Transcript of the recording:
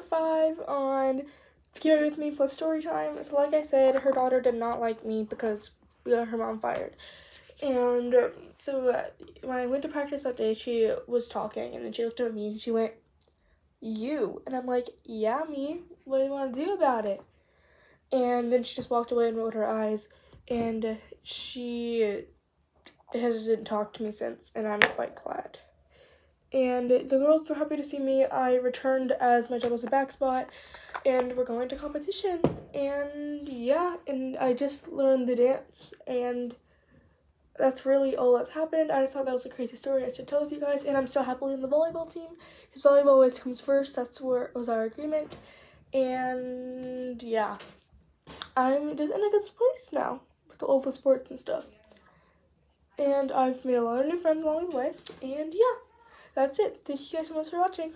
five on Scary with Me plus story time. So, like I said, her daughter did not like me because we got her mom fired. And um, so uh, when I went to practice that day, she was talking and then she looked at me and she went, You. And I'm like, Yeah, me. What do you want to do about it? And then she just walked away and rolled her eyes. And she hasn't talked to me since, and I'm quite glad. And the girls were happy to see me. I returned as my job a back spot, and we're going to competition. And yeah, and I just learned the dance, and that's really all that's happened. I just thought that was a crazy story I should tell with you guys. And I'm still happily in the volleyball team because volleyball always comes first. That's where was our agreement. And yeah, I'm just in a good place now with all the sports and stuff. And I've made a lot of new friends along the way. And yeah, that's it. Thank you guys so much for watching.